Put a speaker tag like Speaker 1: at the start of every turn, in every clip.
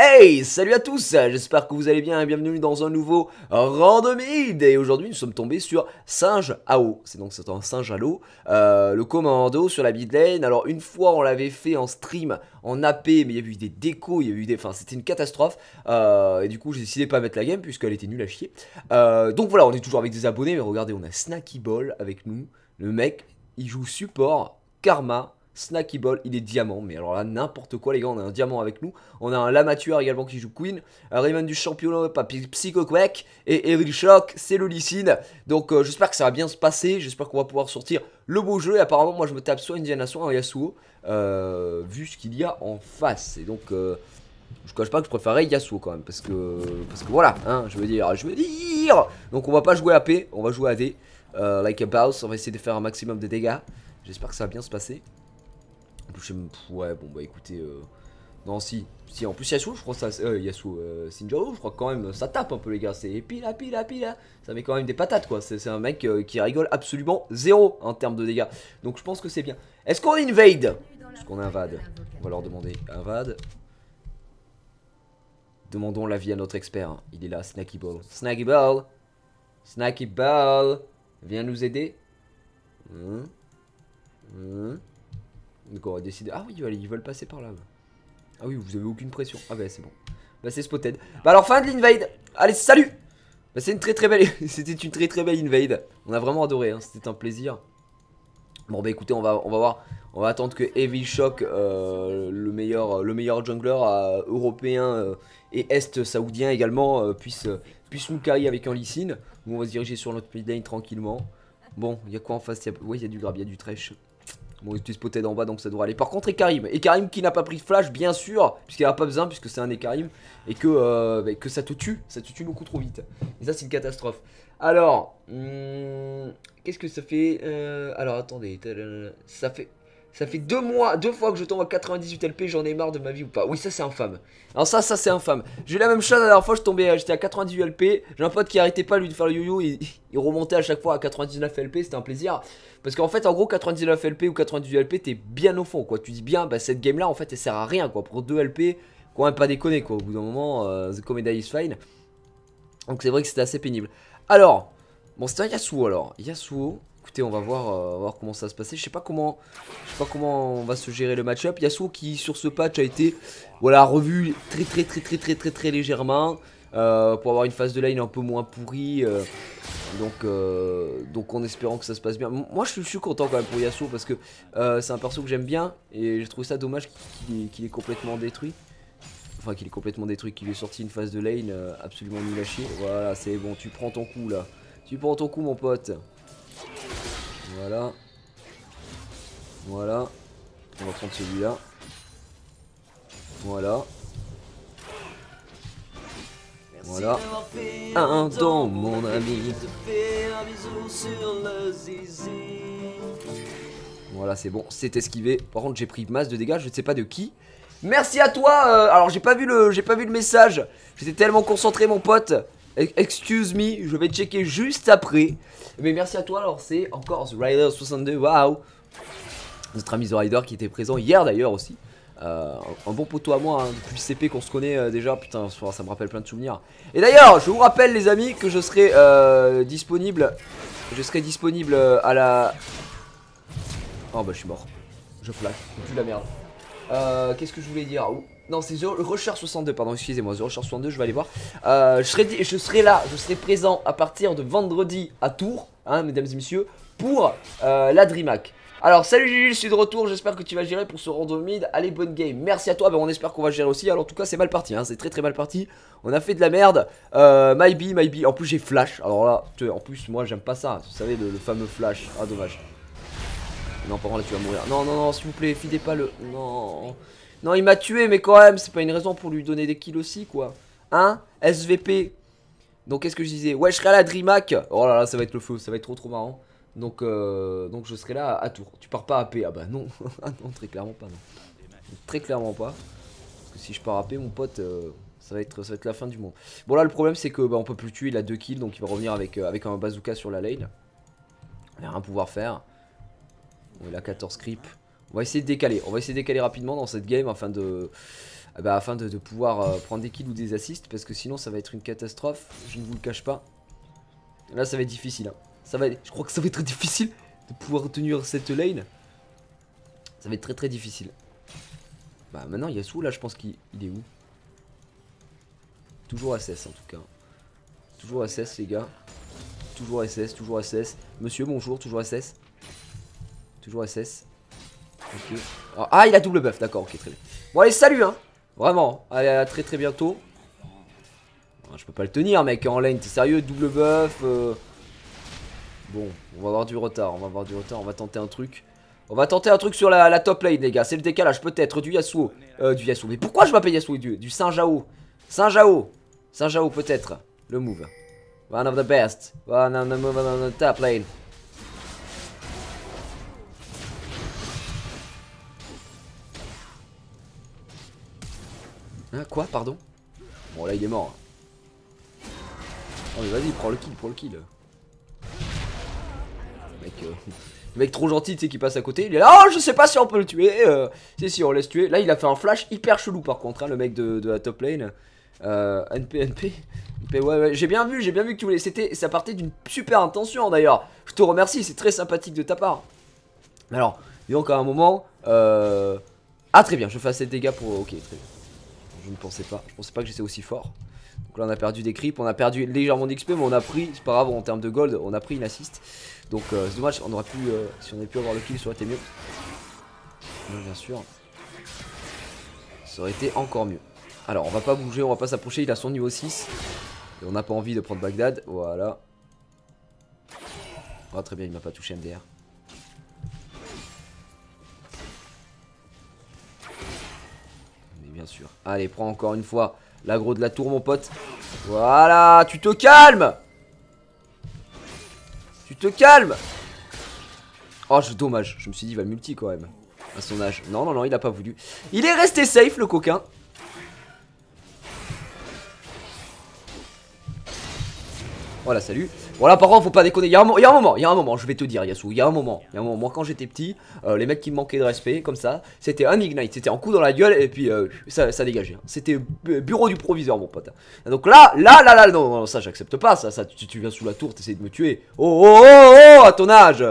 Speaker 1: Hey, salut à tous, j'espère que vous allez bien et bienvenue dans un nouveau Randomide. Et aujourd'hui nous sommes tombés sur Singe AO, c'est donc un singe à l'eau, euh, le commando sur la mid lane. Alors une fois on l'avait fait en stream, en AP, mais il y a eu des décos, il y a eu des... Enfin c'était une catastrophe, euh, et du coup j'ai décidé de pas mettre la game puisqu'elle était nulle à chier. Euh, donc voilà, on est toujours avec des abonnés, mais regardez, on a Snacky Ball avec nous, le mec, il joue support, Karma, Snacky Ball, il est diamant, mais alors là, n'importe quoi, les gars, on a un diamant avec nous. On a un Lamature également qui joue Queen, un Raymond du championnat, Psycho Quack, et Evil Shock, c'est le Lysine. Donc euh, j'espère que ça va bien se passer, j'espère qu'on va pouvoir sortir le beau jeu. Et apparemment, moi je me tape soit Indiana, soit un Yasuo, euh, vu ce qu'il y a en face. Et donc. Euh, je cache pas que je préférais Yasuo quand même parce que parce que voilà hein, je veux dire je veux dire donc on va pas jouer AP on va jouer AD euh, like a boss on va essayer de faire un maximum de dégâts j'espère que ça va bien se passer Ouais, bon, bah écoutez. Euh... Non, si. Si, en plus, Yasuo, je crois que ça. Euh, Yasuo, euh, je crois quand même ça tape un peu, les gars. C'est pila, pila, pila. Ça met quand même des patates, quoi. C'est un mec euh, qui rigole absolument zéro en termes de dégâts. Donc, je pense que c'est bien. Est-ce qu'on invade? Est-ce qu'on invade? On va leur demander. Invade. Demandons l'avis à notre expert. Hein. Il est là, Snacky Ball. Snacky Ball Snacky Ball Viens nous aider. Hum. Hum. Donc on va décider. Ah oui, ils veulent passer par là. Ah oui, vous avez aucune pression. Ah bah c'est bon. Bah c'est spotted. Bah alors fin de l'invade. Allez, salut c'est une très très belle. C'était une très très belle invade. On a vraiment adoré, hein. c'était un plaisir. Bon bah écoutez, on va, on va voir. On va attendre que Heavy Shock, euh, le, meilleur, le meilleur jungler euh, européen euh, et est saoudien également, puisse, puisse nous carry avec un Lee Nous on va se diriger sur notre mid lane tranquillement. Bon, il y a quoi en face? Oui, il y a du grab, il y a du trash. Bon, il est spotted en bas donc ça devrait aller. Par contre, Ekarim. Ekarim qui n'a pas pris de flash, bien sûr, puisqu'il n'a pas besoin, puisque c'est un Ekarim. Et que, euh, bah, que ça te tue. Ça te tue beaucoup trop vite. Et ça, c'est une catastrophe. Alors, hmm, qu'est-ce que ça fait euh, Alors, attendez. Ça fait. Ça fait deux mois, deux fois que je tombe à 98 LP, j'en ai marre de ma vie ou pas. Oui, ça c'est infâme. Alors ça, c'est infâme. J'ai eu la même chose la dernière fois, j'étais à 98 LP. J'ai un pote qui arrêtait pas lui de faire le yo-yo, il, remontait à chaque fois à 99 LP, c'était un plaisir. Parce qu'en fait, en gros, 99 LP ou 98 LP, t'es bien au fond, quoi. Tu dis bien, bah cette game là, en fait, elle sert à rien, quoi. Pour 2 LP, quand même pas déconner, quoi. Au bout d'un moment, euh, The Comedy is fine. Donc c'est vrai que c'était assez pénible. Alors, bon, c'était un Yasuo alors. Yasuo, écoutez, on va voir, euh, comment ça va se passer. Je sais pas comment, je sais pas comment on va se gérer le match-up. Yasuo qui sur ce patch a été, voilà, revu très très très très très très très légèrement euh, pour avoir une phase de lane un peu moins pourrie. Euh, donc, en espérant que ça se passe bien. Moi, je suis, content quand même pour Yasuo parce que c'est un perso que j'aime bien et je trouve ça dommage qu'il est, complètement détruit. Enfin, qu'il est complètement détruit, qu'il ait sorti une phase de lane absolument nul à chier. Voilà, c'est bon, tu prends ton coup là. Tu prends ton coup, mon pote. Voilà. Voilà. On va prendre celui-là. Voilà. Voilà. Un don, mon ami. Voilà, c'est bon. C'est esquivé. Par contre, j'ai pris masse de dégâts. Je ne sais pas de qui. Merci à toi. Euh, alors, j'ai pas vu le, j'ai pas vu le message. J'étais tellement concentré, mon pote. Excuse me, je vais checker juste après. Mais merci à toi, alors c'est encore The Rider 62, waouh Notre ami The Rider qui était présent hier d'ailleurs aussi. Euh, un bon poteau à moi, hein, depuis CP qu'on se connaît euh, déjà, putain, ça me rappelle plein de souvenirs. Et d'ailleurs, je vous rappelle les amis que je serai euh, disponible, je serai disponible à la... Oh bah je suis mort, je flash, c'est plus la merde. Qu'est-ce que je voulais dire? Non, c'est The 62, pardon, excusez-moi, The 62, je vais aller voir. Euh, je, serai, là, je serai présent à partir de vendredi à Tours, hein, mesdames et messieurs, pour euh, la DreamHack. Alors, salut Gigi, je suis de retour, j'espère que tu vas gérer pour ce random mid. Allez, bonne game, merci à toi, ben, on espère qu'on va gérer aussi. Alors, en tout cas, c'est mal parti, hein, c'est très très mal parti. On a fait de la merde. Euh, maybe, maybe, en plus j'ai flash. Alors là, en plus, moi j'aime pas ça, vous savez, le, fameux flash. Ah, dommage. Non, par contre, là tu vas mourir. Non, non, non, s'il vous plaît, fidez pas le. Non. Non, il m'a tué, mais quand même, c'est pas une raison pour lui donner des kills aussi, quoi. Hein? SVP. Donc, qu'est-ce que je disais? Ouais, je serai à la DreamHack. Oh là là, ça va être le feu, ça va être trop trop marrant. Donc, euh, donc je serai là à, tour. Tu pars pas à P? Ah bah non. Ah non, très clairement pas, non. Très clairement pas. Parce que si je pars à P, mon pote, euh, ça, va être, ça va la fin du monde. Bon, là, le problème, c'est que bah, on peut plus le tuer. Il a deux kills, donc il va revenir avec, euh, un bazooka sur la lane. Il a rien pouvoir faire. Il a 14 creeps. On va essayer de décaler. On va essayer de décaler rapidement dans cette game afin de ah bah, afin de, pouvoir euh, prendre des kills ou des assists, parce que sinon ça va être une catastrophe, je ne vous le cache pas. Là ça va être difficile, hein. ça va, je crois que ça va être très difficile de pouvoir tenir cette lane. Ça va être très très difficile. Bah maintenant Yasuo là je pense qu'il est où? Toujours SS en tout cas. Toujours SS les gars. Toujours SS, toujours SS. Monsieur bonjour, toujours SS. Toujours SS. Ah, il a double buff, d'accord, ok, très bien. Bon, allez, salut, hein. Vraiment. Allez, à très très bientôt. Je peux pas le tenir, mec, en lane. T'es sérieux, double buff. Euh. Bon, on va avoir du retard, on va avoir du retard. On va tenter un truc. On va tenter un truc sur la, top lane, les gars. C'est le décalage, peut-être. Du Yasuo. Euh, du Yasuo. Mais pourquoi je m'appelle Yasuo Du, du Saint-Jao? Saint-Jao. Saint-Jao, peut-être. Le move. One of the best. One of the move on the top lane. Hein, quoi, pardon Bon, là, il est mort. Oh, mais vas-y, prends le kill, prends le kill. Mec, euh, le mec trop gentil, tu sais, qui passe à côté. Il est là, oh, je sais pas si on peut le tuer. Euh, si, si, on laisse tuer. Là, il a fait un flash hyper chelou, par contre, hein, le mec de, la top lane. Euh, NP, NP. ouais, ouais, j'ai bien vu, j'ai bien vu que tu voulais. C'était, ça partait d'une super intention d'ailleurs. Je te remercie, c'est très sympathique de ta part. Mais alors, disons qu'à un moment. Euh... Ah, très bien, je fais assez de dégâts pour. Ok, très bien. Je ne pensais pas. Je pensais pas que j'étais aussi fort. Donc là, on a perdu des creeps, on a perdu légèrement d'XP, mais on a pris. C'est pas grave, en termes de gold, on a pris une assist. Donc euh, c'est dommage, on aurait pu. Euh, si on avait pu avoir le kill, ça aurait été mieux. bien sûr. Ça aurait été encore mieux. Alors, on va pas bouger, on va pas s'approcher. Il a son niveau 6. Et on n'a pas envie de prendre Bagdad. Voilà. Oh, très bien, il m'a pas touché MDR. Allez, prends encore une fois l'agro de la tour, mon pote. Voilà, tu te calmes Tu te calmes Oh, dommage. Je me suis dit, il va multi quand même. À son âge. Non, non, non, il a pas voulu. Il est resté safe, le coquin. Voilà, salut. Voilà, par contre, faut pas déconner. Il y, a un, moment, il y a un moment, je vais te dire, Yasuo. Il y a un moment, il y a un moment. Moi, quand j'étais petit, euh, les mecs qui me manquaient de respect, comme ça, c'était un ignite. C'était un coup dans la gueule et puis euh, ça, ça, dégageait. C'était bureau du proviseur, mon pote. Donc là, là, là, là, non, non ça, j'accepte pas. Ça, ça tu, viens sous la tour, t'essayes de me tuer. Oh, oh, oh, oh, à ton âge.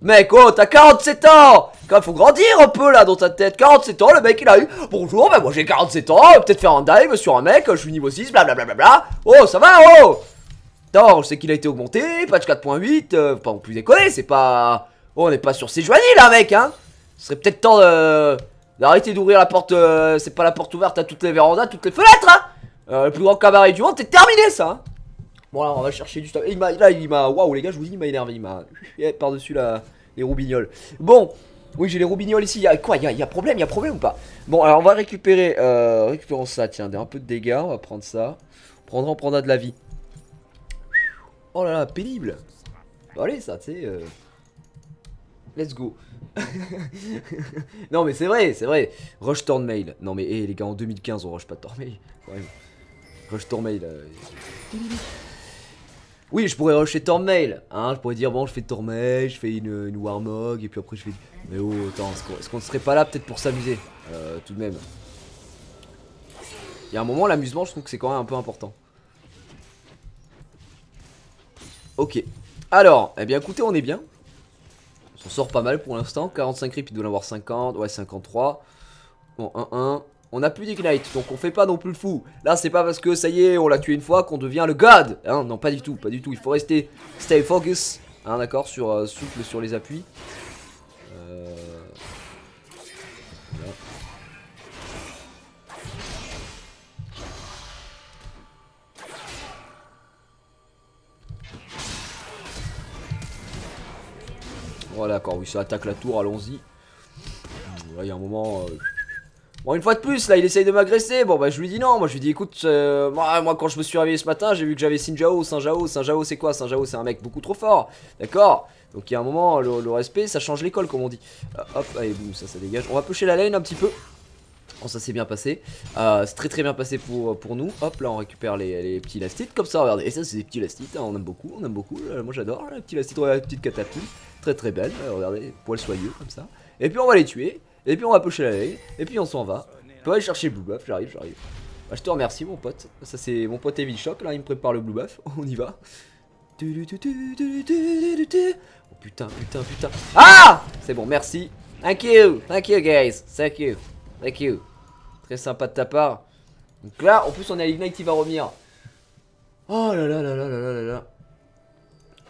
Speaker 1: Mec, oh, t'as 47 ans Quand faut grandir un peu là dans ta tête. 47 ans, le mec il a eu. Bonjour, ben moi j'ai 47 ans, peut-être faire un dive sur un mec, je suis niveau 6, blablabla. Bla, oh, ça va, oh non, je sais qu'il a été augmenté, patch 4.8, euh, pas on plus déconner, c'est pas... Oh, on n'est pas sur ces joignées là, mec, hein Ce serait peut-être temps de... d'arrêter d'ouvrir la porte, euh, c'est pas la porte ouverte à toutes les vérandas, toutes les fenêtres, hein euh, Le plus grand cabaret du monde, c'est terminé, ça hein. Bon, là, on va chercher du stuff. Il là, il m'a... Waouh, les gars, je vous dis, il m'a énervé, il m'a... Par-dessus la... les roubignoles. Bon, oui, j'ai les roubignoles ici. Y'a quoi Y'a y a problème Y'a problème ou pas? Bon, alors on va récupérer. Euh, récupérons ça. Tiens, un peu de dégâts. On va prendre ça. On prendra, on prendra de la vie. Oh là là, pénible Bon allez, ça, tu sais... Euh, let's go Non mais c'est vrai, c'est vrai Rush Mail. Non mais hé les gars, en 2015 on rush pas Tornmail. Rush Tornmail. Euh... Oui, je pourrais rusher Tornmail. Hein, je pourrais dire, bon, je fais Tornmail, je fais une, une Warmog, et puis après je fais... Mais oh, attends, est-ce qu'on ne serait pas là peut-être pour s'amuser euh, Tout de même? Il y a un moment, l'amusement, je trouve que c'est quand même un peu important. Ok. Alors, eh bien écoutez, on est bien. On s'en sort pas mal pour l'instant. 45 creeps, il doit en avoir 50. Ouais, 53. Bon, 1-1. On a plus d'ignite, donc on fait pas non plus le fou. Là, c'est pas parce que ça y est, on l'a tué une fois qu'on devient le god. Hein, non, pas du tout, pas du tout. Il faut rester stay focus. Hein, d'accord, sur euh, souple sur les appuis. Voilà, d'accord, oui, ça attaque la tour, allons-y. Là, il y a un moment... Euh, bon, une fois de plus, là, il essaye de m'agresser. Bon, bah, je lui dis non. Moi, je lui dis, écoute, euh, moi, quand je me suis réveillé ce matin, j'ai vu que j'avais Sinjao, Saint-Jao. Saint-Jao, c'est quoi? Saint-Jao, c'est un mec beaucoup trop fort. D'accord? Donc, il y a un moment, le, respect, ça change l'école, comme on dit. Euh, hop, allez, boum, ça, ça dégage. On va pusher la lane un petit peu. Bon, ça s'est bien passé. c'est très très bien passé pour, pour nous. Hop, là, on récupère les, petits lastites comme ça. Regardez, ça, c'est des petits lastites. Hein, on aime beaucoup, on aime beaucoup. moi, j'adore. Les petits lastites, la petite catapulte. Très très belle, euh, regardez, poil soyeux comme ça. Et puis on va les tuer, et puis on va pusher la lane, et puis on s'en va. On peut aller chercher le blue buff, j'arrive, j'arrive. Bah, je te remercie mon pote. Ça c'est mon pote Evil Shop là, il me prépare le blue buff. On y va. Oh putain, putain, putain. Ah C'est bon, merci. Thank you, thank you guys, thank you, thank you. Très sympa de ta part. Donc là, en plus on a Ignite qui va revenir. Oh là là là là là là là là.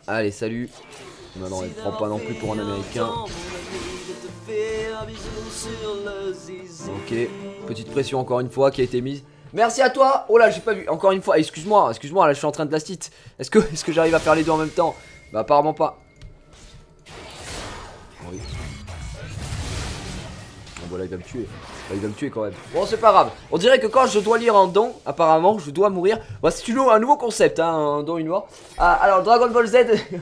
Speaker 1: Allez, salut. Non, non, il prend pas non plus pour un américain. Ok, petite pression encore une fois qui a été mise. Merci à toi Oh là, j'ai pas vu. Encore une fois, excuse-moi, excuse-moi, là je suis en train de last Est-ce que, est que j'arrive à faire les deux en même temps? Bah apparemment pas. Oui. Bon voilà, il va me tuer. Bah, il va me tuer quand même. Bon, c'est pas grave. On dirait que quand je dois lire un don, apparemment, je dois mourir. Bah, c'est un nouveau concept, hein, un don, une mort. Ah, alors, Dragon Ball Z,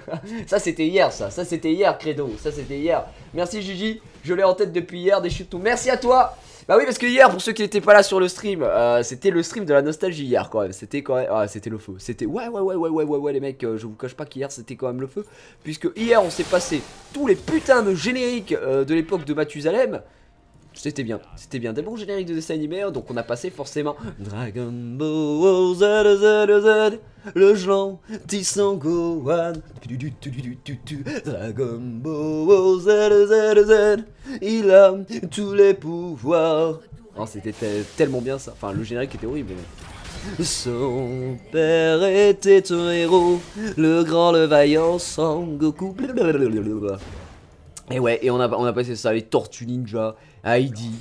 Speaker 1: ça c'était hier, ça. Ça c'était hier, Credo. Ça c'était hier. Merci, Gigi. Je l'ai en tête depuis hier, des tout. Merci à toi. Bah oui parce que hier pour ceux qui n'étaient pas là sur le stream euh, C'était le stream de la nostalgie hier quand même C'était quand même Ah c'était le feu C'était ouais ouais ouais ouais ouais ouais ouais les mecs euh, Je vous cache pas qu'hier c'était quand même le feu Puisque hier on s'est passé tous les putains de génériques euh, de l'époque de Mathusalem c'était bien, c'était bien. Des bons génériques de dessin animé, hein, donc on a passé forcément Dragon Ball Z, Z, Z, le gentil Gohan. Dragon Ball Z, Z, Z, il a tous les pouvoirs. Oh, c'était tellement bien ça. Enfin, le générique était horrible. Son père était un héros, le grand, le vaillant Sangoku. Et ouais, et on a, on a passé ça, les Tortues Ninja, Heidi,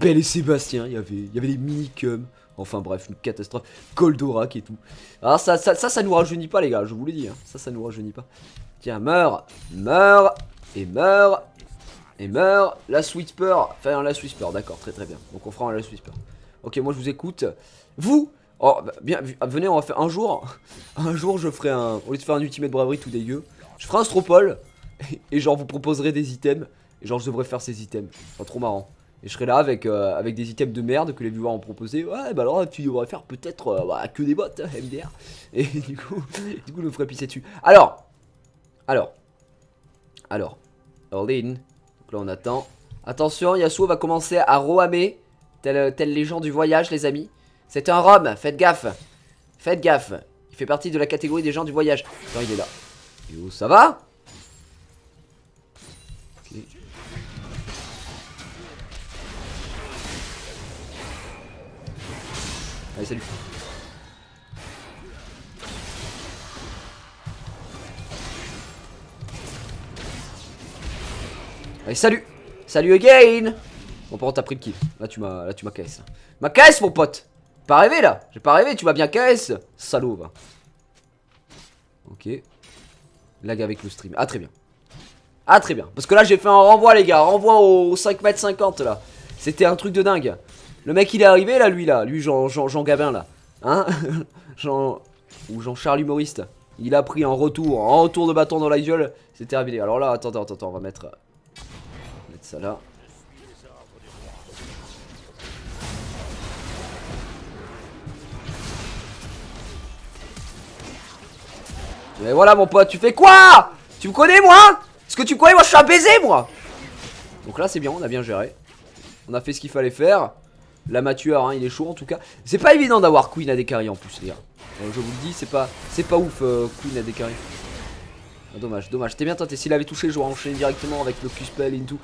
Speaker 1: Belle et Sébastien, il y avait, il y avait les minicums. Enfin bref, une catastrophe. Goldorak et tout. Alors ça, ça, ça, ça nous rajeunit pas les gars, je vous l'ai dit. Hein. Ça, ça nous rajeunit pas. Tiens, meurs, meurs, et meurs, et meurs. La Whisper, enfin la Whisper, d'accord, très très bien. Donc on fera la Whisper. Ok, moi je vous écoute. Vous, oh, bah, bien, venez, on va faire un jour. Un jour, je ferai un, au lieu de faire un ultimate bravery tout dégueu, je ferai un stropole. Et genre, vous proposerez des items. Et genre, je devrais faire ces items. Pas trop marrant. Et je serai là avec, euh, avec des items de merde que les viewers ont proposé. Ouais, bah alors tu devrais faire peut-être euh, bah, que des bots, hein, MDR. Et du coup, du coup, je me ferai pisser dessus. Alors, alors, alors, in. Donc là, on attend. Attention, Yasuo va commencer à roamer, tel, tel les gens du voyage, les amis. C'est un Rome, faites gaffe. Faites gaffe. Il fait partie de la catégorie des gens du voyage. Attends, il est là. Yo, ça va? Allez, salut. Allez, salut Salut again Bon, par contre, t'as pris le kill. Là, tu m'as là tu m'as KS. Ma KS, mon pote Pas rêvé, là J'ai pas rêvé, tu m'as bien KS Salaud, va. Ok. Lag avec le stream. Ah, très bien. Ah, très bien. Parce que là, j'ai fait un renvoi, les gars. Renvoi au 5m50, là. C'était un truc de dingue. Le mec il est arrivé là lui là, lui Jean, Jean, Jean Gabin là. Hein Jean ou Jean-Charles humoriste. Il a pris un retour, un retour de bâton dans la gueule. C'est terminé. Alors là, attends, attends, attends, on va mettre, mettre ça là. Mais voilà mon pote, tu fais quoi? Tu me connais moi? Est-ce que tu me connais? Moi je suis un moi Donc là c'est bien, on a bien géré. On a fait ce qu'il fallait faire. La matueur, hein, il est chaud en tout cas. C'est pas évident d'avoir Queen à des en plus, les gars. Euh, je vous le dis, c'est pas, c'est pas ouf euh, Queen à des carrés. Ah, dommage, dommage. T'es bien tenté. S'il avait touché, j'aurais enchaîné directement avec le Q-Spell into.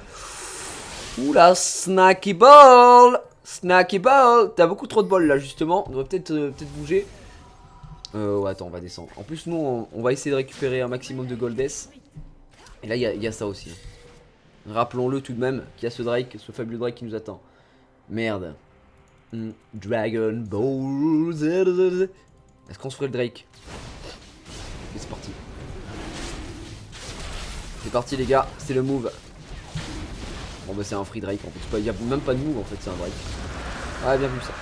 Speaker 1: Oula, Snacky Ball Snacky Ball T'as beaucoup trop de bol là, justement. On devrait peut-être euh, bouger. Euh, attends, on va descendre. En plus, nous, on, va essayer de récupérer un maximum de Goldess. Et là, il y, a ça aussi. Rappelons-le tout de même qu'il y a ce Drake, ce fabuleux Drake qui nous attend. Merde. Dragon Ball. Est-ce qu'on se ferait le Drake c'est parti. C'est parti les gars, c'est le move. Bon bah c'est un free Drake en fait. Il n'y a même pas de move en fait, c'est un Drake. Ouais, bien vu ça.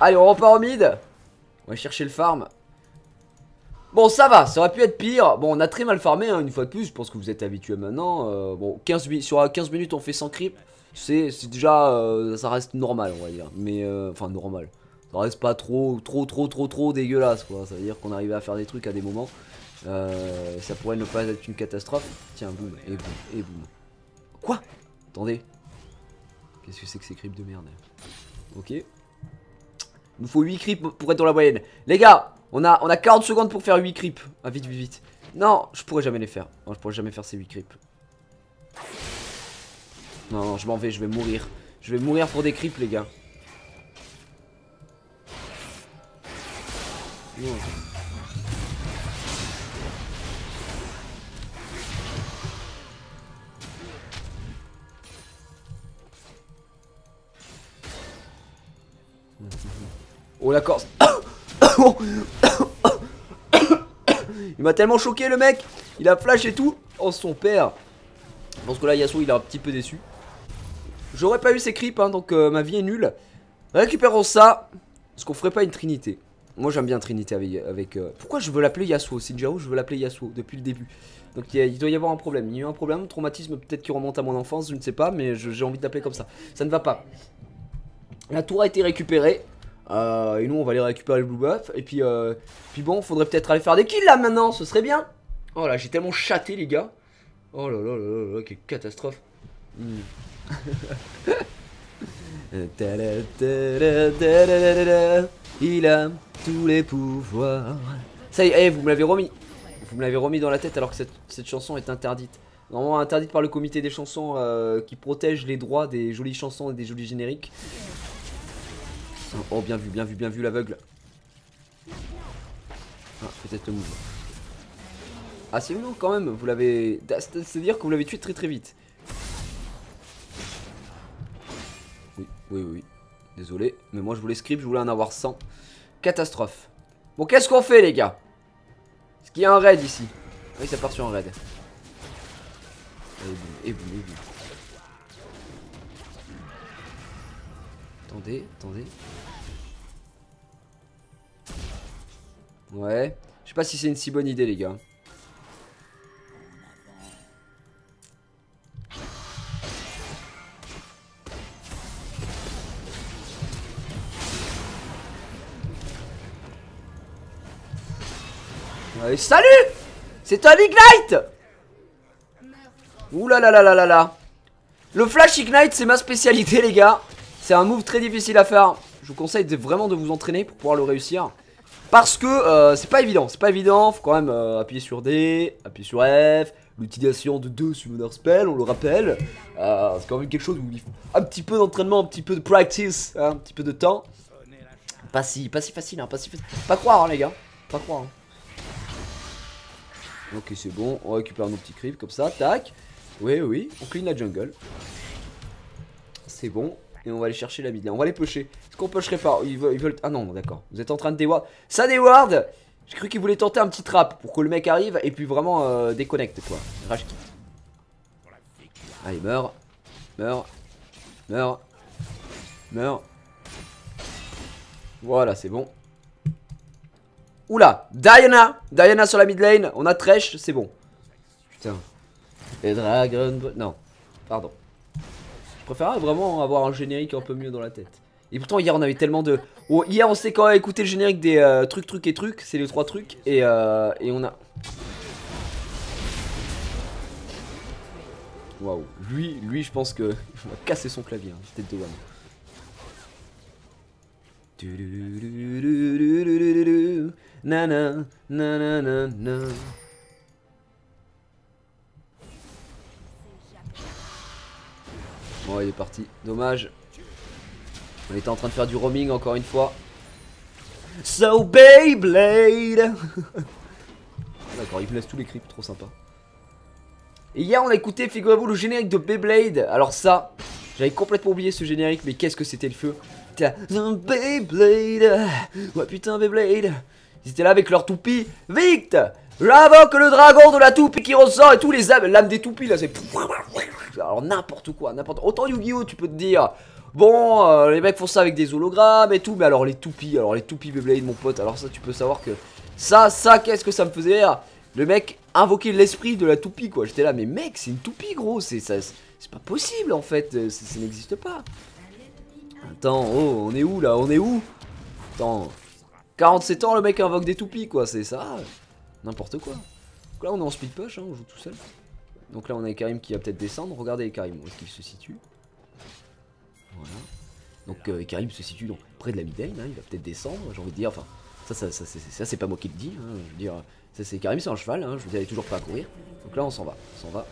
Speaker 1: Allez, on repart au mid. On va chercher le farm. Bon, ça va, ça aurait pu être pire. Bon, on a très mal farmé, hein, une fois de plus. Je pense que vous êtes habitués maintenant. Euh, bon, 15 sur 15 minutes, on fait 100 creep c'est déjà, euh, ça reste normal, on va dire. Mais, euh, enfin, normal. Ça reste pas trop, trop, trop, trop, trop dégueulasse, quoi. Ça veut dire qu'on arrivait à faire des trucs à des moments. Euh, ça pourrait ne pas être une catastrophe. Tiens, boum, et boum, et boum. Quoi? Attendez. Qu'est-ce que c'est que ces creeps de merde Ok. Il nous faut 8 creeps pour être dans la moyenne. Les gars, on a, on a 40 secondes pour faire 8 creeps. Ah, vite, vite, vite. Non, je pourrais jamais les faire. Non, je pourrais jamais faire ces 8 creeps. Non, non, je m'en vais, je vais mourir. Je vais mourir pour des creeps, les gars. Oh la corse. Il m'a tellement choqué le mec. Il a flash et tout. Oh son père. Je pense que là Yasuo il est un petit peu déçu J'aurais pas eu ces creeps hein, donc euh, ma vie est nulle Récupérons ça Est-ce qu'on ferait pas une trinité Moi j'aime bien trinité avec... Euh, pourquoi je veux l'appeler Yasuo? Sinjao je veux l'appeler Yasuo depuis le début donc il, doit y avoir un problème, il y a eu un problème, traumatisme peut-être qui remonte à mon enfance, je ne sais pas, mais j'ai envie de l'appeler comme ça. Ça ne va pas. La tour a été récupérée, euh, et nous, on va aller récupérer le blue buff. Et puis, euh, puis bon, faudrait peut-être aller faire des kills là maintenant, ce serait bien. Oh là, j'ai tellement chaté, les gars. Oh là là là là, quelle catastrophe. Hmm. Il a tous les pouvoirs. Ça y est, eh, vous me l'avez remis. Vous me l'avez remis dans la tête alors que cette, chanson est interdite. Normalement interdite par le comité des chansons euh, qui protège les droits des jolies chansons et des jolis génériques. Oh, bien vu, bien vu, bien vu l'aveugle. Ah, peut-être le move. Ah, c'est non, quand même, vous l'avez. C'est-à-dire que vous l'avez tué très très vite. Oui, oui, oui. Désolé, mais moi je voulais script, je voulais en avoir 100. Catastrophe. Bon, qu'est-ce qu'on fait, les gars? Est-ce qu'il y a un raid ici? Oui, ça part sur un raid. Et boum, et boum, Attendez, attendez. Ouais. Je sais pas si c'est une si bonne idée, les gars. Allez, salut C'est un Ignite Ouh là là là là là là Le Flash Ignite, c'est ma spécialité, les gars. C'est un move très difficile à faire. Je vous conseille vraiment de vous entraîner pour pouvoir le réussir. Parce que euh, c'est pas évident, c'est pas évident, faut quand même euh, appuyer sur D, appuyer sur F, l'utilisation de deux summoner spell, on le rappelle. Euh, c'est quand même quelque chose où il faut un petit peu d'entraînement, un petit peu de practice, hein, un petit peu de temps. Pas si, pas si facile, hein, pas si facile. Pas croire hein, les gars, pas croire. Hein. Ok c'est bon, on récupère nos petits creeps comme ça, tac. Oui oui, on clean la jungle. C'est bon, et on va aller chercher la mid On va les pusher. Est-ce qu'on pusherait pas? Ils veulent, Ah non, d'accord. Vous êtes en train de déward. Ça déward J'ai cru qu'il voulait tenter un petit trap pour que le mec arrive et puis vraiment euh, déconnecte quoi. Rage. Allez, meurs. Meurs. Meurs. Meurs. Voilà, c'est bon. Oula, Diana Diana sur la mid lane, on a Tresh, c'est bon. Putain. Et Dragon... Non, pardon. Je préférerais vraiment avoir un générique un peu mieux dans la tête. Et pourtant hier on avait tellement de... Oh, hier on s'est quand même écouté le générique des euh, trucs, trucs et trucs. C'est les trois trucs. Et, euh, on a... Waouh. Lui, lui je pense que... Il va casser son clavier. Hein, tête de Bon, il est parti. Dommage. On était en train de faire du roaming encore une fois. So Beyblade D'accord, il laisse tous les creeps, trop sympa. Et hier on a écouté, figurez-vous, le générique de Beyblade. Alors ça, j'avais complètement oublié ce générique, mais qu'est-ce que c'était le feu Beyblade Ouais putain Beyblade Ils étaient là avec leur toupie. Vite J'invoque le dragon de la toupie qui ressort et tous les âmes, l'âme des toupies là, c'est... Alors n'importe quoi, n'importe... Autant Yu-Gi-Oh tu peux te dire... Bon, euh, les mecs font ça avec des hologrammes et tout, mais alors les toupies, alors les toupies Beyblade mon pote, alors ça tu peux savoir que... Ça, ça, qu'est-ce que ça me faisait rire? Le mec invoquait l'esprit de la toupie quoi, j'étais là, mais mec c'est une toupie gros, c'est. C'est pas possible en fait, euh, ça, n'existe pas. Attends, oh, on est où là? On est où? Attends, 47 ans le mec invoque des toupies quoi, c'est ça? N'importe quoi. Donc là, on est en speed push, hein, on joue tout seul. Donc là, on a Karim qui va peut-être descendre. Regardez Karim, où est-ce qu'il se situe? Voilà. Donc euh, Karim se situe donc près de la mid hein, il va peut-être descendre, j'ai envie de dire, enfin, ça, ça, ça, c'est- pas moi qui le dis, hein, je veux dire, ça c'est Karim c'est un cheval, hein, je vous avais toujours pas à courir. Donc là on s'en va, on s'en va.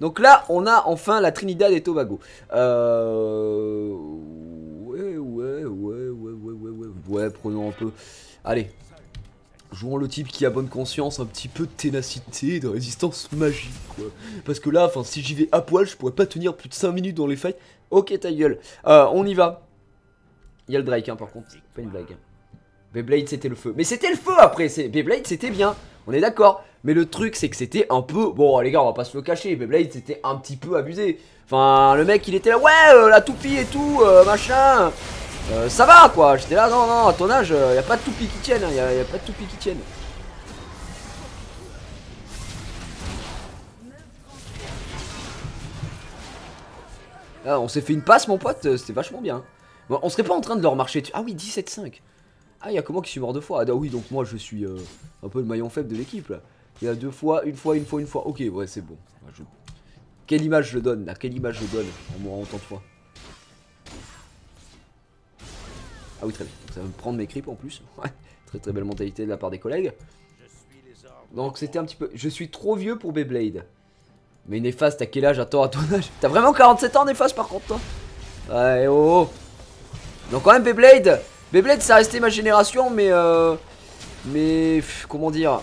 Speaker 1: Donc là on a enfin la Trinidad et Tobago. Euh... Ouais, ouais, ouais, ouais, ouais, ouais, ouais, ouais, prenons un peu. Allez, Jouons le type qui a bonne conscience, un petit peu de ténacité, de résistance magique, quoi. Parce que là, enfin, si j'y vais à poil, je pourrais pas tenir plus de 5 minutes dans les fights. Ok, ta gueule. Euh, on y va. Il y a le Drake, hein, par contre. Pas une blague. Beyblade, c'était le feu. Mais c'était le feu après. Beyblade, c'était bien. On est d'accord. Mais le truc, c'est que c'était un peu. Bon, les gars, on va pas se le cacher. Beyblade, c'était un petit peu abusé. Enfin, le mec, il était là. Ouais, euh, la toupie et tout, euh, machin. Euh, ça va quoi, j'étais là, non, non, à ton âge, y a pas de toupie qui tienne, hein, y, a, pas de toupie qui tienne. Ah, on s'est fait une passe, mon pote, c'était vachement bien. On serait pas en train de leur marcher. Ah oui, 17-5. Ah, il y a comment qui suis mort deux fois Ah oui, donc moi je suis un peu le maillon faible de l'équipe là. Il y a deux fois, une fois, une fois, une fois. Ok, ouais, c'est bon. Quelle image je donne? Là Quelle image je donne en mourant autant de fois Ah oui, très bien. Ça va me prendre mes creeps en plus. Ouais, très très belle mentalité de la part des collègues. Donc c'était un petit peu. Je suis trop vieux pour Beyblade. Mais Néfaste, t'as quel âge? Attends, à ton âge T'as vraiment 47 ans, Néfaste, par contre, toi? Ouais, oh, oh. Donc, quand même, Beyblade. Beyblade, ça restait ma génération, mais. Euh... Mais. Comment dire?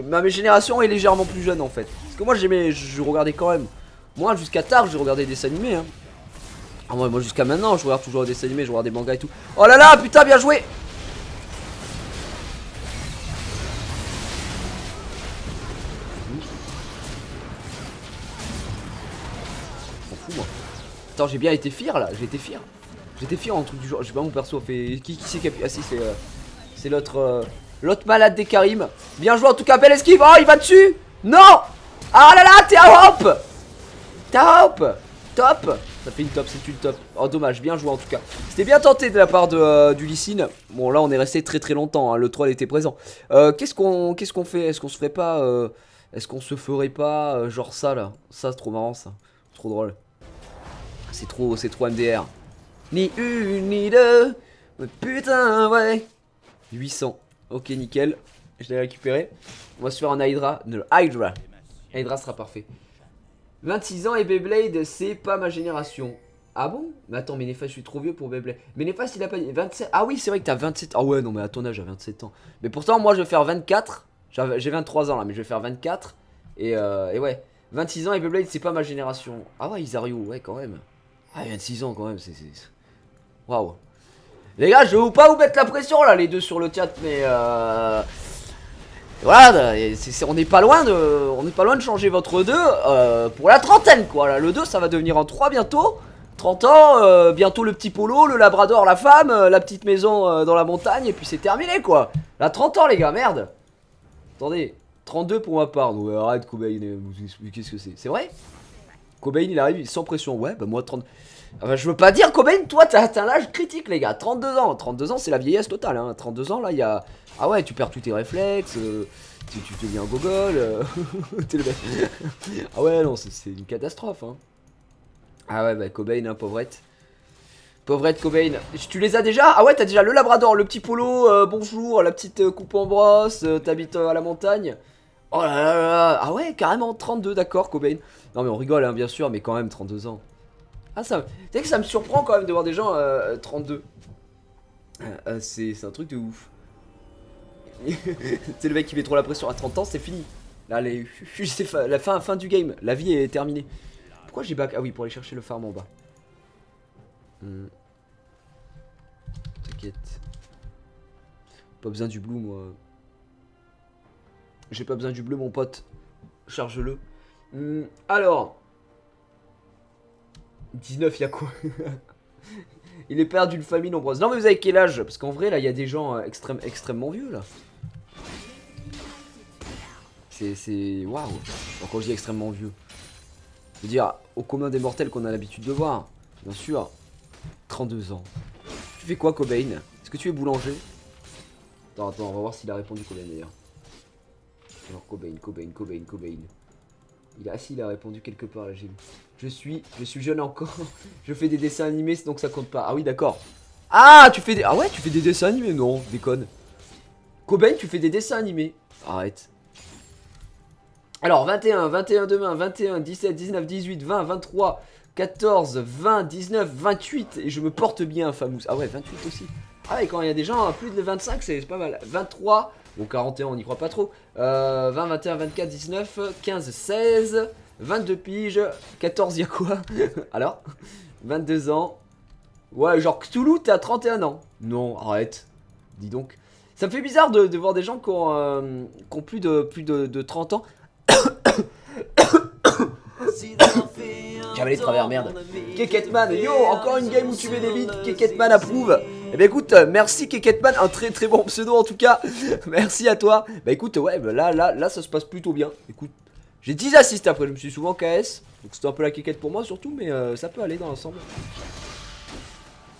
Speaker 1: Ma génération est légèrement plus jeune, en fait. Parce que moi, j'aimais. Je regardais quand même. Moi, jusqu'à tard, j'ai regardé des dessins animés, hein. Ah moi jusqu'à maintenant, je regarde toujours des dessins animés, je regarde des mangas et tout. Oh là là, putain, bien joué. Attends, j'ai bien été fier là, j'ai été fier. J'étais fier en truc du genre. Je sais pas, mon perso fait. Qui, c'est qui a. Ah, si, c'est. euh, C'est l'autre. euh, L'autre malade des Karim. Bien joué en tout cas, belle esquive. Oh, il va dessus Non Ah là là, t'es à hop Top Top Ça fait une top, c'est une top. Oh dommage, bien joué en tout cas. C'était bien tenté de la part de, euh. Bon là on est resté très très longtemps, hein, le troll était présent. Euh, Qu'est-ce qu'on fait? Est-ce qu'on se ferait pas... euh, Est-ce qu'on se ferait pas genre ça là? Ça c'est trop marrant ça. Trop drôle. C'est trop, c'est trop MDR. Ni une ni deux. Putain ouais. 800. Ok nickel. Je l'ai récupéré. On va se faire un Hydra. Le Hydra. Hydra sera parfait. 26 ans et Beyblade, c'est pas ma génération. Ah bon? Mais attends, mais Néfas, je suis trop vieux pour Beyblade. Mais Néfas, il a pas dit 27. Ah oui, c'est vrai que t'as 27. Ah ouais, non, mais à ton âge, j'ai 27 ans. Mais pourtant, moi, je vais faire 24. J'avais- J'ai 23 ans là, mais je vais faire 24. Et, euh, et ouais, 26 ans et Beyblade, c'est pas ma génération. Ah ouais, Isario, ouais, quand même. Ah, 26 ans quand même, c'est- Waouh. Les gars, je vais pas vous mettre la pression là, les deux sur le chat, mais euh. Voilà, et c'est- c'est- on n'est pas loin de, on n'est pas loin de changer votre 2 euh, pour la trentaine quoi. Là, le 2 ça va devenir en 3 bientôt. 30 ans, euh, bientôt le petit polo, le labrador, la femme, euh, la petite maison euh, dans la montagne et puis c'est terminé quoi. Là 30 ans les gars, merde. Attendez, 32 pour ma part. Donc, euh, arrête Cobain, euh, qu'est-ce que c'est C'est vrai? Cobain il arrive sans pression. Ouais, bah moi 30 Je veux pas dire Cobain, toi t'as atteint l'âge critique les gars, 32 ans, 32 ans c'est la vieillesse totale, hein. 32 ans là il y a... Ah ouais tu perds tous tes réflexes, euh, tu, tu deviens gogol, euh, le ah ouais non c'est une catastrophe hein. Ah ouais bah Cobain hein, pauvrette. Pauvrette Cobain, tu les as déjà? Ah ouais t'as déjà le labrador, le petit polo, euh, bonjour, la petite euh, coupe en brosse, t'habites à la montagne. Oh là là là, ah ouais carrément 32 d'accord Cobain. Non mais on rigole hein, bien sûr mais quand même 32 ans. Ah ça, tu sais que ça me surprend quand même de voir des gens euh, 32. Euh, euh, c'est c'est un truc de ouf. c'est le mec qui met trop la pression à 30 ans, c'est fini. Là, les, c'est la fin, fin du game, la vie est terminée. Pourquoi j'ai back Ah oui, pour aller chercher le farm en bas. Hmm. T'inquiète. Pas besoin du blue, moi. J'ai pas besoin du bleu, mon pote. Charge-le. Hmm, Alors. 19, y'a quoi Il est père d'une famille nombreuse. Non, mais vous avez quel âge? Parce qu'en vrai, là, il y a des gens euh, extrême, extrêmement vieux, là. C'est. Waouh Quand je dis extrêmement vieux, je veux dire, au commun des mortels qu'on a l'habitude de voir. Bien sûr. 32 ans. Tu fais quoi, Cobain? Est-ce que tu es boulanger? Attends, attends, on va voir s'il a répondu Cobain d'ailleurs. Alors, Cobain, Cobain, Cobain, Cobain. Il a, assis, il a répondu quelque part là, j'ai vu. Je suis, je suis jeune encore. je fais des dessins animés, donc ça compte pas. Ah oui, d'accord. Ah, tu fais des, ah ouais, tu fais des dessins animés, non, déconne. Cobain, tu fais des dessins animés. Arrête. Alors, 21, 21 demain, 21, 17, 19, 18, 20, 23, 14, 20, 19, 28. Et je me porte bien, Famous. Ah ouais, 28 aussi. Ah, et quand il y a des gens à plus de 25, c'est pas mal. 23, bon, 41, on n'y croit pas trop. 20, 21, 24, 19, 15, 16, 22 piges, 14, y'a quoi Alors 22 ans. Ouais, genre Cthulhu, t'es à 31 ans. Non, arrête. Dis donc. Ça me fait bizarre de, voir des gens qui ont, euh, plus, de, plus de, 30 ans. J'avais les travers, merde. Keketman, yo, encore une game où tu mets des bits. Keketman approuve. Eh bien écoute, euh, merci Keketman, un très très bon pseudo en tout cas. merci à toi. Bah écoute, ouais, bah, là, là, là, ça se passe plutôt bien. Écoute, j'ai 10 assists après, je me suis souvent KS. Donc c'était un peu la quéquette pour moi surtout, mais euh, ça peut aller dans l'ensemble.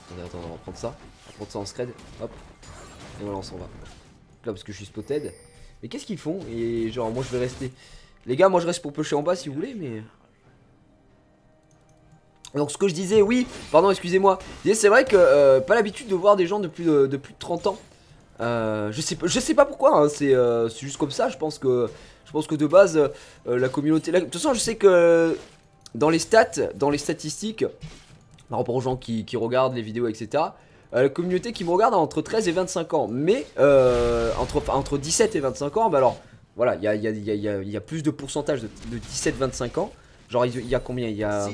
Speaker 1: Attendez, attendez, on va prendre ça. On va prendre ça en scred. Hop. Et voilà, on s'en va. Là, parce que je suis spotted. Mais qu'est-ce qu'ils font? Et genre, moi je vais rester. Les gars, moi je reste pour pêcher en bas si vous voulez, mais. Donc ce que je disais, oui, pardon, excusez-moi. C'est vrai que euh, pas l'habitude de voir des gens de plus de, plus de 30 ans. Euh, je, sais, je sais pas pourquoi, hein, euh, c'est juste comme ça. Je pense que, je pense que de base, la communauté. de toute façon, je sais que dans les stats, dans les statistiques, par rapport aux gens qui, regardent les vidéos, etc., la communauté qui me regarde a entre 13 et 25 ans. Mais entre, entre 17 et 25 ans, bah alors voilà, il y a, y, a, y a, plus de pourcentage de 17-25 ans. Genre, il y a combien Il y a.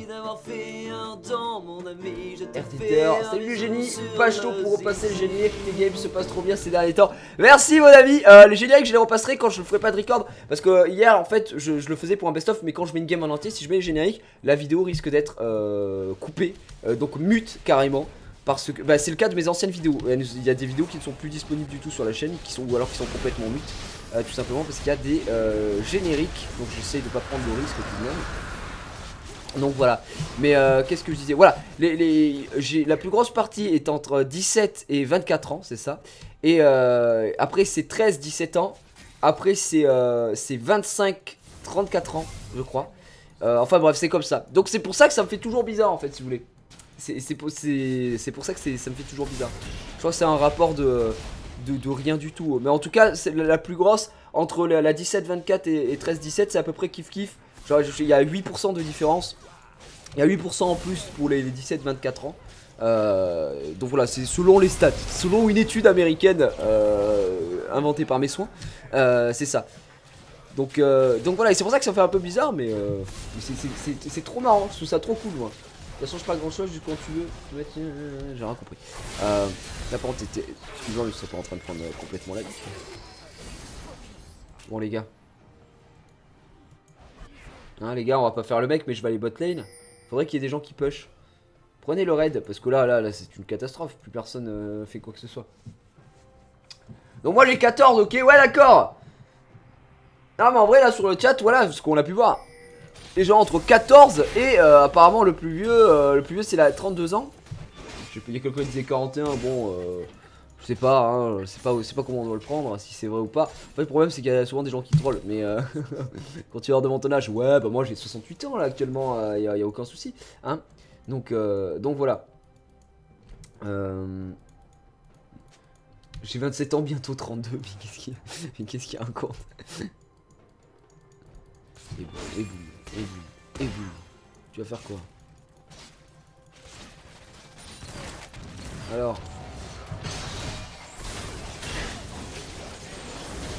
Speaker 1: RTTR, salut le génie, pas chaud pour repasser le générique, les games se passent trop bien ces derniers temps. Merci mon ami, euh, le générique je les repasserai quand je ne ferai pas de record. Parce que hier en fait je, le faisais pour un best-of, mais quand je mets une game en entier, si je mets le générique, la vidéo risque d'être euh, coupée, euh, donc mute carrément. Parce que bah, c'est le cas de mes anciennes vidéos. Il y a des vidéos qui ne sont plus disponibles du tout sur la chaîne, qui sont, ou alors qui sont complètement mute. tout simplement parce qu'il y a des génériques, donc j'essaye de pas prendre le risque tout de même. Donc voilà, mais euh, qu'est-ce que je disais? Voilà, la plus grosse partie est entre 17 et 24 ans, c'est ça? Et euh, après c'est 13-17 ans. Après c'est 25-34 euh, ans, je crois. enfin bref, c'est comme ça. Donc c'est pour ça que ça me fait toujours bizarre en fait, si vous voulez. C'est pour, ça que ça me fait toujours bizarre. Je crois que c'est un rapport de, de, rien du tout. Mais en tout cas, c'est la, plus grosse entre la, 17-24 et, et 13-17, c'est à peu près kiff-kiff. Il y a 8% de différence. Il y a 8% en plus pour les 17-24 ans. Euh, donc voilà, c'est selon les stats, selon une étude américaine euh, inventée par mes soins, euh, c'est ça. Donc, donc voilà, c'est pour ça que ça fait un peu bizarre, mais c'est trop marrant, je trouve ça trop cool moi. Ça change pas grand chose, du quand tu veux. J'ai rien compris. là par contre, excuse-moi, mais je suis pas en train de prendre complètement la vie. Bon les gars. Hein les gars, on va pas faire le mec, mais je vais aller bot lane. Faudrait qu'il y ait des gens qui push. Prenez le raid, parce que là, là, c'est une catastrophe. Plus personne euh, fait quoi que ce soit. Donc moi j'ai 14, ok, ouais d'accord. Non mais en vrai là sur le chat, voilà ce qu'on a pu voir. Les gens entre 14 et euh, apparemment le plus vieux, euh, le plus vieux c'est la 32 ans. Je sais quelqu'un qui disait 41, bon je sais pas, hein, je sais pas, pas comment on doit le prendre, si c'est vrai ou pas. En fait, le problème, c'est qu'il y a souvent des gens qui trollent. Mais euh, quand tu leur demandes ton âge, ouais, bah moi j'ai 68 ans là actuellement, il euh, a, aucun souci. Hein donc, euh, voilà. J'ai 27 ans, bientôt 32. Mais qu'est-ce qu'il y a? Qu'est-ce qu'il y a Et et vous, et vous, et vous. Tu vas faire quoi? Alors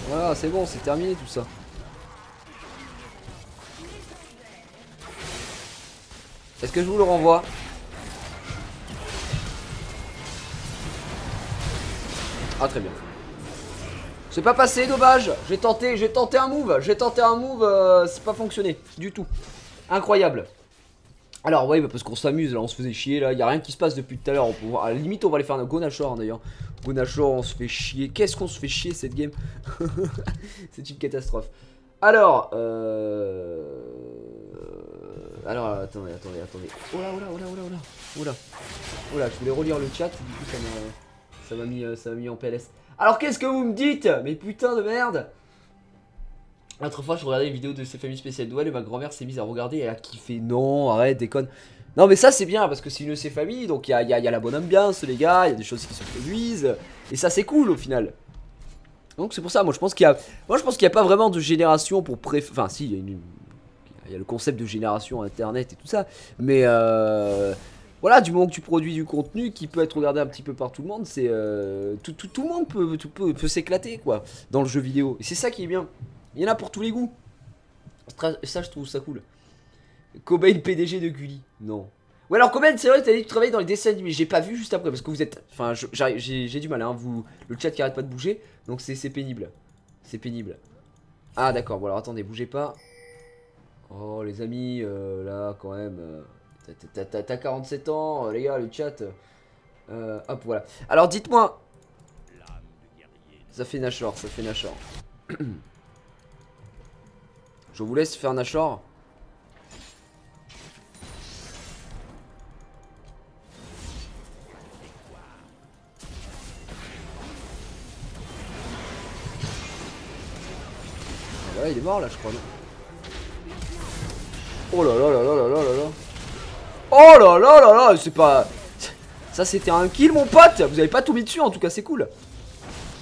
Speaker 1: Voilà, c'est bon, c'est terminé tout ça. Est-ce que je vous le renvoie Ah très bien. C'est pas passé, dommage. J'ai tenté, j'ai tenté un move. J'ai tenté un move, euh, c'est pas fonctionné du tout. Incroyable. Alors ouais parce qu'on s'amuse là, on se faisait chier là, y a rien qui se passe depuis tout à l'heure, à la limite on va aller faire un Gonachor d'ailleurs. Gonachor on se fait chier, qu'est-ce qu'on se fait chier cette game C'est une catastrophe. Alors, euh... Alors attendez, attendez, attendez. Oh là, oh là, oh là, oh là, oh là, oh là. je voulais relire le chat, du coup ça m'a mis, euh, mis en PLS. Alors qu'est-ce que vous me dites? Mais putain de merde L'autre fois, je regardais une vidéo de ces familles spéciales Noël et ma grand-mère s'est mise à regarder et elle a kiffé. Non, arrête, déconne. Non, mais ça, c'est bien parce que c'est une de ces familles, donc il y a, y la bonne ambiance, les gars, il y a des choses qui se produisent. Et ça, c'est cool au final. Donc, c'est pour ça, moi, je pense qu'il y a. Je pense qu'il n'y a pas vraiment de génération pour préf. Enfin, si, il y a y le concept de génération internet et tout ça. Mais euh, voilà, du moment que tu produis du contenu qui peut être regardé un petit peu par tout le monde, c'est euh, tout, tout, tout, le monde peut, peut, peut s'éclater quoi dans le jeu vidéo. Et c'est ça qui est bien. Il y en a pour tous les goûts. Ça, je trouve ça cool. Cobain PDG de Gulli. Non. Ouais, alors Cobain, c'est vrai, t'as dit que tu travailles dans les dessins animés. J'ai pas vu juste après parce que vous êtes. Enfin, j'ai du mal, hein. Vous, le chat qui arrête pas de bouger. Donc c'est pénible. C'est pénible. Ah, d'accord. Bon, alors attendez, bougez pas. Oh, les amis, euh, là, quand même. Euh, t'as 47 ans, euh, les gars, le chat. hop, voilà. Alors, dites-moi. Ça fait Nashor, ça fait Nashor. Je vous laisse faire Nashor. Voilà, ah, il est mort là, je crois. Non oh là là là là là là là là. Oh là là là là, c'est pas. Ça, c'était un kill, mon pote. Vous avez pas tout mis dessus, en tout cas, c'est cool.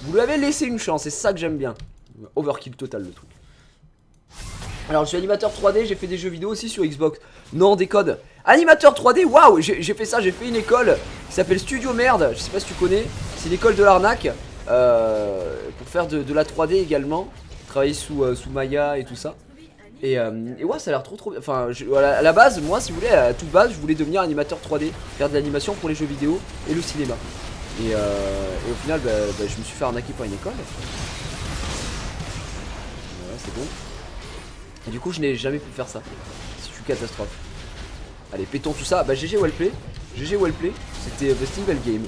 Speaker 1: Vous lui avez laissé une chance, c'est ça que j'aime bien. Overkill total, le truc. Alors, je suis animateur 3D, j'ai fait des jeux vidéo aussi sur Xbox. Non, des codes. Animateur 3D, waouh J'ai fait ça, j'ai fait une école qui s'appelle Studio Merde. Je sais pas si tu connais. C'est l'école de l'arnaque. Euh, pour faire de, la 3D également. Travailler sous, euh, sous Maya et tout ça. Et, euh, et, ouais, ça a l'air trop trop bien. Enfin, à la base, moi, si vous voulez, à toute base, je voulais devenir animateur 3D, faire de l'animation pour les jeux vidéo et le cinéma. Et, au final, bah, bah, je me suis fait arnaquer par une école. Ouais, c'est bon. Et du coup, je n'ai jamais pu faire ça. C'est une catastrophe. Allez, pétons tout ça. Bah, GG Wellplay. GG Wellplay. C'était The Single Game.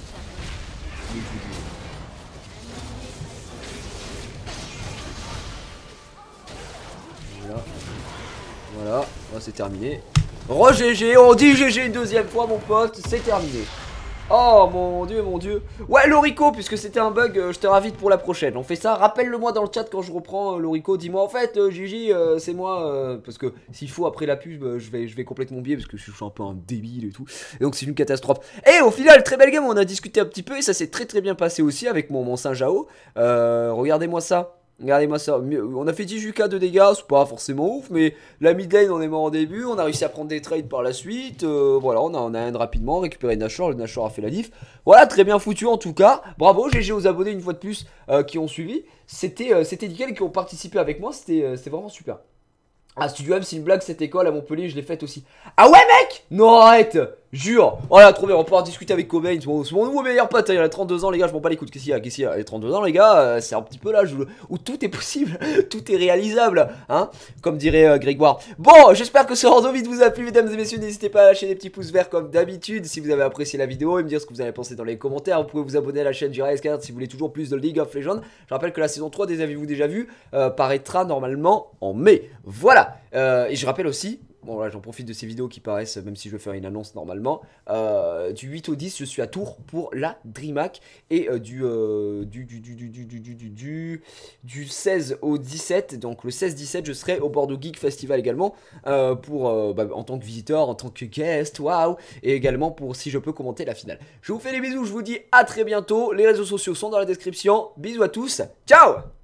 Speaker 1: Voilà. Voilà. c'est terminé. Re GG. On dit GG une deuxième fois, mon pote. C'est terminé. Oh mon dieu, mon dieu. Ouais, Lorico, puisque c'était un bug, euh, je te ravite pour la prochaine. On fait ça. Rappelle-le-moi dans le chat quand je reprends euh, Lorico. Dis-moi en fait, euh, Gigi, c'est moi. parce que s'il faut après la pub, je, vais, complètement biais parce que je suis un peu un débile et tout. Et donc c'est une catastrophe. Et au final, très belle game. On a discuté un petit peu et ça s'est très très bien passé aussi avec mon, mon Saint-Jao. Regardez-moi ça. Regardez-moi ça, on a fait 18k de dégâts, c'est pas forcément ouf, mais la mid lane on est mort au début, on a réussi à prendre des trades par la suite, euh, voilà, on a, on a rapidement, récupéré Nashor, le Nashor a fait la diff. Voilà, très bien foutu en tout cas, bravo, GG aux abonnés une fois de plus euh, qui ont suivi, c'était euh, nickel qui ont participé avec moi, c'était vraiment super. Ah, Studio M, c'est une blague cette école à Montpellier, je l'ai faite aussi. Ah ouais, mec Non, arrête Jure. Voilà, trop bien, on va pouvoir discuter avec Cobain, c'est mon, nouveau meilleur pote, il a 32 ans, les gars, je m'en pas les coups. Qu'est-ce qu'il y a? Qu'est-ce qu'il y a? Il a 32 ans, les gars, euh, c'est un petit peu l'âge où, tout est possible, tout est réalisable, hein Comme dirait euh, Grégoire. Bon, j'espère que ce rando vide vous a plu, mesdames et messieurs, n'hésitez pas à lâcher des petits pouces verts comme d'habitude. Si vous avez apprécié la vidéo et me dire ce que vous avez pensé dans les commentaires. Vous pouvez vous abonner à la chaîne Jira 4 si vous voulez toujours plus de League of Legends. Je rappelle que la saison 3 des avez-vous déjà vu euh, paraîtra normalement en mai. Voilà. Et je rappelle aussi Bon là j'en profite de ces vidéos qui paraissent, même si je vais faire une annonce normalement. Euh, du 8 au 10, je suis à Tours pour la DreamHack. Et euh, du, du, du, du, du, du, du, du, 16 au 17, donc le 16-17, je serai au Bordeaux Geek Festival également. pour, bah, en tant que visiteur, en tant que guest, waouh Et également pour si je peux commenter la finale. Je vous fais des bisous, je vous dis à très bientôt. Les réseaux sociaux sont dans la description. Bisous à tous, ciao